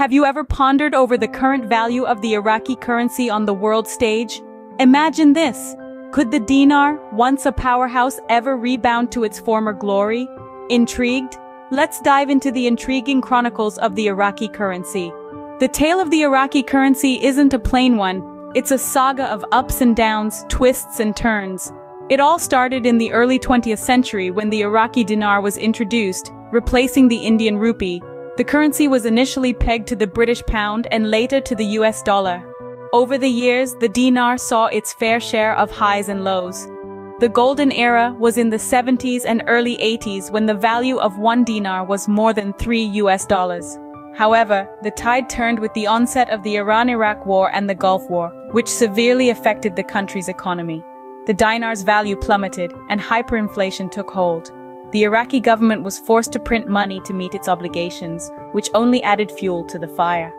Have you ever pondered over the current value of the Iraqi currency on the world stage? Imagine this. Could the dinar, once a powerhouse, ever rebound to its former glory? Intrigued? Let's dive into the intriguing chronicles of the Iraqi currency. The tale of the Iraqi currency isn't a plain one, it's a saga of ups and downs, twists and turns. It all started in the early 20th century when the Iraqi dinar was introduced, replacing the Indian rupee. The currency was initially pegged to the British pound and later to the US dollar. Over the years, the dinar saw its fair share of highs and lows. The golden era was in the 70s and early 80s when the value of one dinar was more than 3 US dollars. However, the tide turned with the onset of the Iran-Iraq War and the Gulf War, which severely affected the country's economy. The dinar's value plummeted and hyperinflation took hold. The Iraqi government was forced to print money to meet its obligations, which only added fuel to the fire.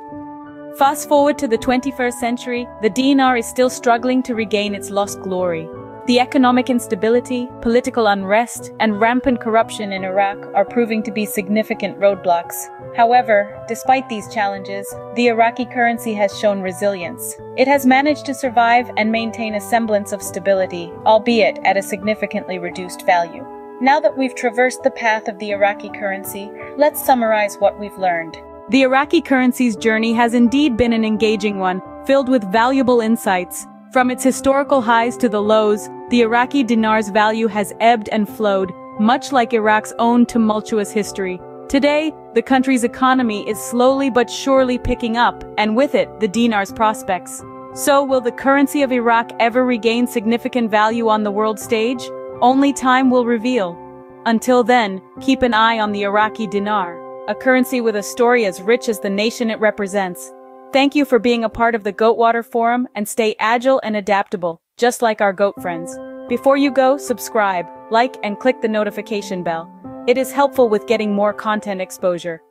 Fast forward to the 21st century, the dinar is still struggling to regain its lost glory. The economic instability, political unrest, and rampant corruption in Iraq are proving to be significant roadblocks. However, despite these challenges, the Iraqi currency has shown resilience. It has managed to survive and maintain a semblance of stability, albeit at a significantly reduced value. Now that we've traversed the path of the Iraqi currency, let's summarize what we've learned. The Iraqi currency's journey has indeed been an engaging one, filled with valuable insights. From its historical highs to the lows, the Iraqi dinar's value has ebbed and flowed, much like Iraq's own tumultuous history. Today, the country's economy is slowly but surely picking up, and with it, the dinar's prospects. So will the currency of Iraq ever regain significant value on the world stage? Only time will reveal. Until then, keep an eye on the Iraqi dinar a currency with a story as rich as the nation it represents. Thank you for being a part of the Goatwater Forum and stay agile and adaptable, just like our goat friends. Before you go, subscribe, like, and click the notification bell. It is helpful with getting more content exposure.